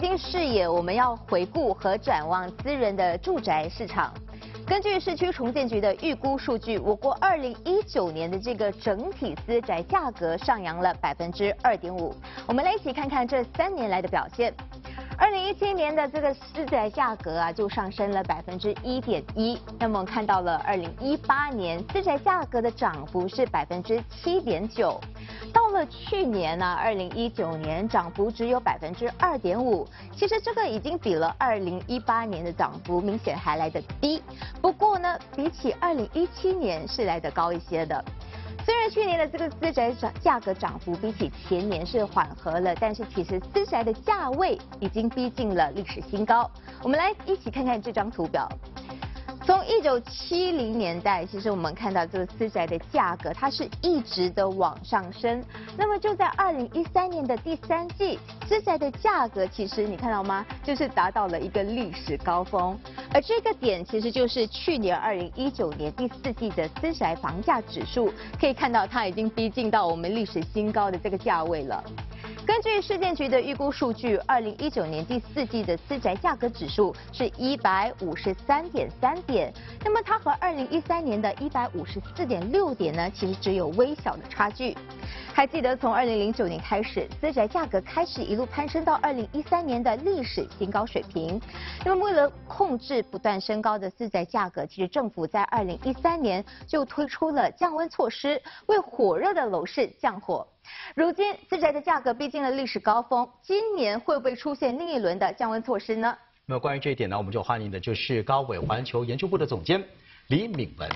经视野，我们要回顾和展望资源的住宅市场。根据市区重建局的预估数据，我国二零一九年的这个整体私宅价格上扬了百分之二点五。我们来一起看看这三年来的表现。二零一七年的这个私宅价格啊，就上升了百分之一点一。那么我们看到了二零一八年私宅价格的涨幅是百分之七点九。到了去年呢，二零一九年涨幅只有百分之二点五。其实这个已经比了二零一八年的涨幅明显还来得低。不过呢，比起二零一七年是来得高一些的。虽然去年的这个私宅涨价格涨幅比起前年是缓和了，但是其实私宅的价位已经逼近了历史新高。我们来一起看看这张图表。从一九七零年代，其实我们看到这个私宅的价格，它是一直的往上升。那么就在二零一三年的第三季，私宅的价格其实你看到吗？就是达到了一个历史高峰。而这个点其实就是去年二零一九年第四季的私宅房价指数，可以看到它已经逼近到我们历史新高的这个价位了。根据市建局的预估数据，二零一九年第四季的私宅价格指数是一百五十三点三点，那么它和二零一三年的一百五十四点六点呢，其实只有微小的差距。还记得从二零零九年开始，私宅价格开始一路攀升到二零一三年的历史新高水平。那么为了控制不断升高的私宅价格，其实政府在二零一三年就推出了降温措施，为火热的楼市降火。如今私宅的价格逼近了历史高峰，今年会不会出现另一轮的降温措施呢？那么关于这一点呢，我们就欢迎的就是高伟环球研究部的总监李敏文。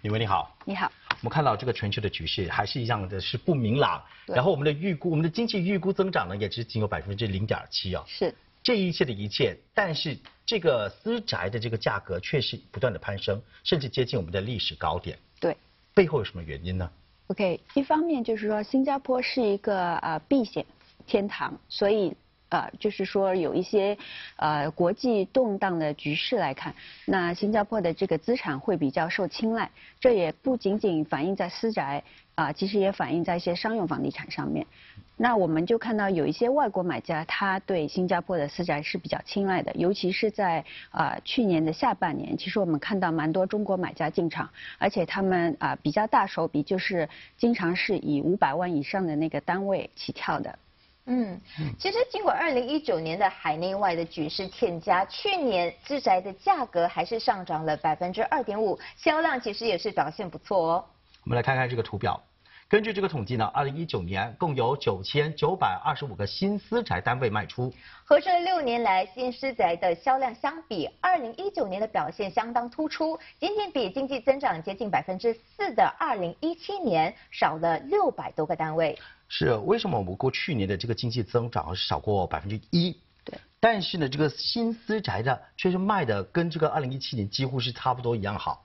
敏文你好。你好。我们看到这个全球的局势还是一样的是不明朗，然后我们的预估，我们的经济预估增长呢也只仅有百分之零点七啊。是。这一切的一切，但是这个私宅的这个价格却是不断的攀升，甚至接近我们的历史高点。对。背后有什么原因呢？OK，一方面就是说，新加坡是一个呃避险天堂，所以呃就是说有一些呃国际动荡的局势来看，那新加坡的这个资产会比较受青睐。这也不仅仅反映在私宅。啊，其实也反映在一些商用房地产上面。那我们就看到有一些外国买家，他对新加坡的私宅是比较青睐的，尤其是在啊去年的下半年，其实我们看到蛮多中国买家进场，而且他们啊比较大手笔，就是经常是以五百万以上的那个单位起跳的。嗯，其实尽管二零一九年的海内外的局势欠佳，去年自宅的价格还是上涨了百分之二点五，销量其实也是表现不错哦。我们来看看这个图表。根据这个统计呢，二零一九年共有九千九百二十五个新私宅单位卖出。和这六年来新私宅的销量相比，二零一九年的表现相当突出，仅仅比经济增长接近百分之四的二零一七年少了六百多个单位。是为什么我们过去年的这个经济增长是少过百分之一？对。但是呢，这个新私宅的却是卖的跟这个二零一七年几乎是差不多一样好。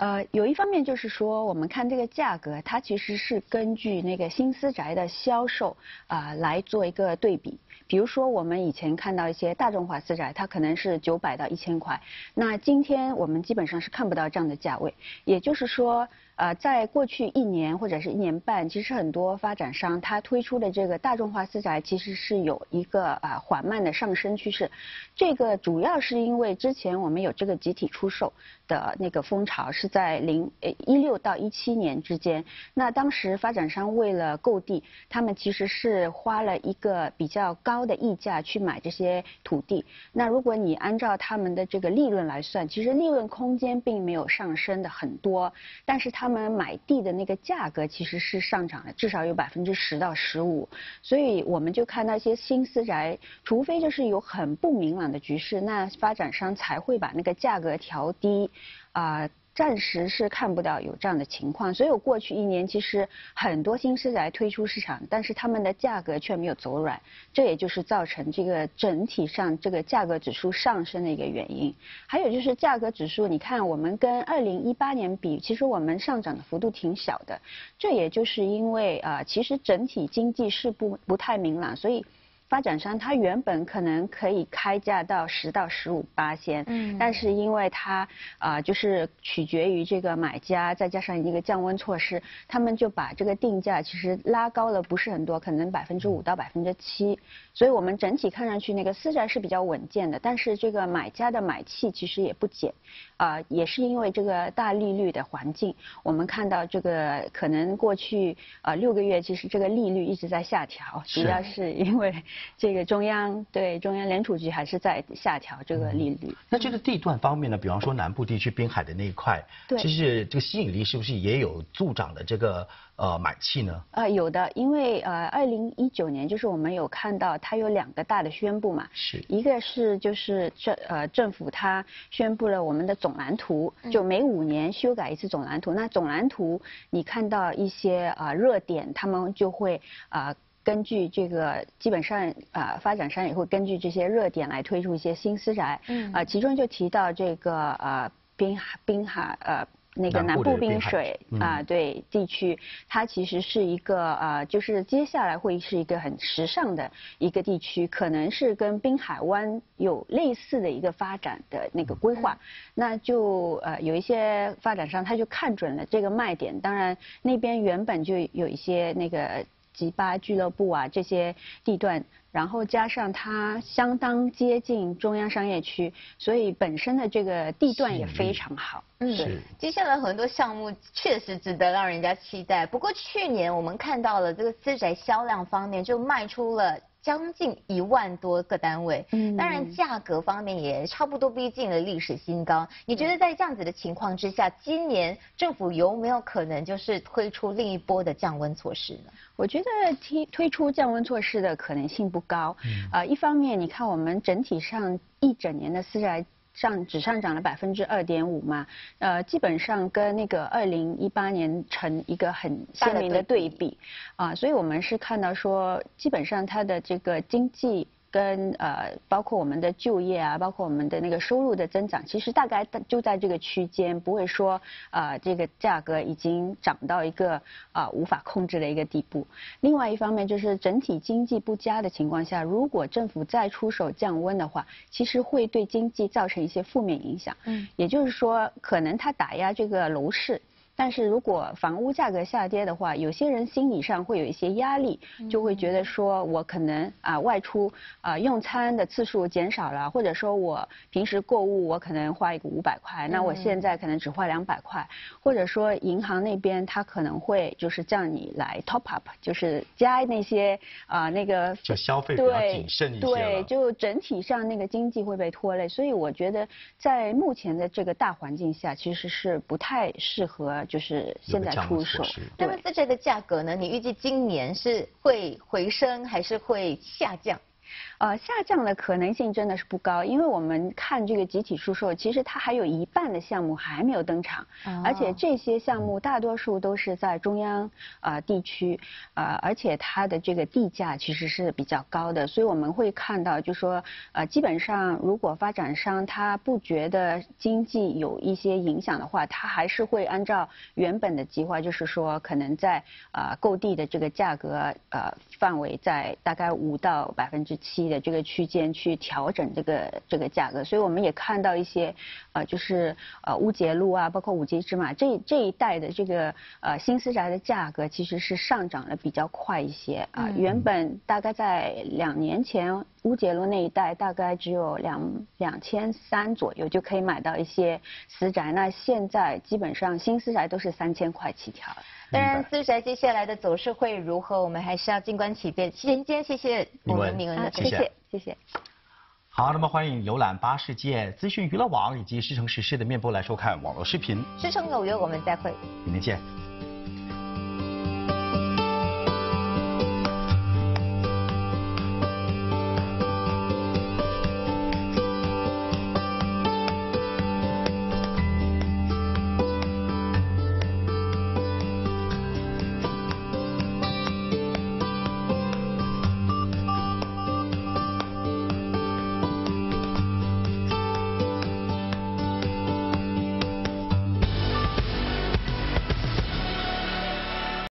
呃，有一方面就是说，我们看这个价格，它其实是根据那个新私宅的销售啊来做一个对比。比如说，我们以前看到一些大众化私宅，它可能是九百到一千块，那今天我们基本上是看不到这样的价位。也就是说。呃，在过去一年或者是一年半，其实很多发展商他推出的这个大众化私宅，其实是有一个啊缓慢的上升趋势。这个主要是因为之前我们有这个集体出售的那个风潮，是在零呃一六到一七年之间。那当时发展商为了购地，他们其实是花了一个比较高的溢价去买这些土地。那如果你按照他们的这个利润来算，其实利润空间并没有上升的很多，但是他他们买地的那个价格其实是上涨了，至少有百分之十到十五，所以我们就看那些新私宅，除非就是有很不明朗的局势，那发展商才会把那个价格调低，啊。暂时是看不到有这样的情况，所以我过去一年其实很多新私宅推出市场，但是他们的价格却没有走软，这也就是造成这个整体上这个价格指数上升的一个原因。还有就是价格指数，你看我们跟二零一八年比，其实我们上涨的幅度挺小的，这也就是因为啊，其实整体经济是不不太明朗，所以。发展商他原本可能可以开价到十到十五八千，嗯，但是因为他啊就是取决于这个买家，再加上一个降温措施，他们就把这个定价其实拉高了不是很多，可能百分之五到百分之七，所以我们整体看上去那个私宅是比较稳健的，但是这个买家的买气其实也不减，啊，也是因为这个大利率的环境，我们看到这个可能过去啊六个月其实这个利率一直在下调，主要是因为。这个中央对中央联储局还是在下调这个利率。那这个地段方面呢？比方说南部地区滨海的那一块，其实这个吸引力是不是也有助长的这个呃买气呢？呃，有的，因为呃，二零一九年就是我们有看到它有两个大的宣布嘛，是一个是就是政呃政府它宣布了我们的总蓝图，就每五年修改一次总蓝图。那总蓝图你看到一些啊热点，他们就会啊。根据这个，基本上啊，发展商也会根据这些热点来推出一些新私宅。嗯。啊，其中就提到这个呃，滨海滨海呃那个南部滨水啊，对地区，它其实是一个啊，就是接下来会是一个很时尚的一个地区，可能是跟滨海湾有类似的一个发展的那个规划。那就呃有一些发展商他就看准了这个卖点，当然那边原本就有一些那个。吉巴俱乐部啊，这些地段，然后加上它相当接近中央商业区，所以本身的这个地段也非常好。嗯，是。接下来很多项目确实值得让人家期待。不过去年我们看到了这个私宅销量方面就卖出了。将近一万多个单位，嗯，当然价格方面也差不多逼近了历史新高。你觉得在这样子的情况之下，今年政府有没有可能就是推出另一波的降温措施呢？我觉得推推出降温措施的可能性不高。嗯，啊，一方面你看我们整体上一整年的私宅。上只上涨了百分之二点五嘛，呃，基本上跟那个二零一八年成一个很鲜明的对比，啊，所以我们是看到说，基本上它的这个经济。跟呃，包括我们的就业啊，包括我们的那个收入的增长，其实大概就在这个区间，不会说呃这个价格已经涨到一个啊无法控制的一个地步。另外一方面就是整体经济不佳的情况下，如果政府再出手降温的话，其实会对经济造成一些负面影响。嗯，也就是说，可能它打压这个楼市。但是如果房屋价格下跌的话，有些人心理上会有一些压力，就会觉得说我可能啊外出啊用餐的次数减少了，或者说我平时购物我可能花一个五百块，那我现在可能只花两百块，或者说银行那边他可能会就是叫你来 top up，就是加那些啊那个就消费比较谨慎一些对，就整体上那个经济会被拖累，所以我觉得在目前的这个大环境下，其实是不太适合。就是现在出手，那么私宅的价格呢？你预计今年是会回升还是会下降？呃，下降的可能性真的是不高，因为我们看这个集体出售，其实它还有一半的项目还没有登场，而且这些项目大多数都是在中央呃地区，呃，而且它的这个地价其实是比较高的，所以我们会看到，就说呃，基本上如果发展商他不觉得经济有一些影响的话，他还是会按照原本的计划，就是说可能在呃购地的这个价格呃范围在大概五到百分之。期的这个区间去调整这个这个价格，所以我们也看到一些，呃，就是呃乌节路啊，包括五级芝麻这这一带的这个呃新私宅的价格其实是上涨的比较快一些啊。原本大概在两年前乌节路那一带大概只有两两千三左右就可以买到一些私宅，那现在基本上新私宅都是三千块起跳。当然，私宅接下来的走势会如何，我们还是要静观其变。先先谢谢我们明文的谢谢谢谢。好，那么欢迎浏览八世界资讯娱乐网以及狮城时事的面播来收看网络视频。狮城有约，我们再会。明天见。